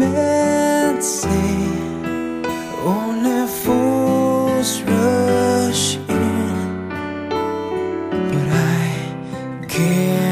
Pensez on rush in, but I can't.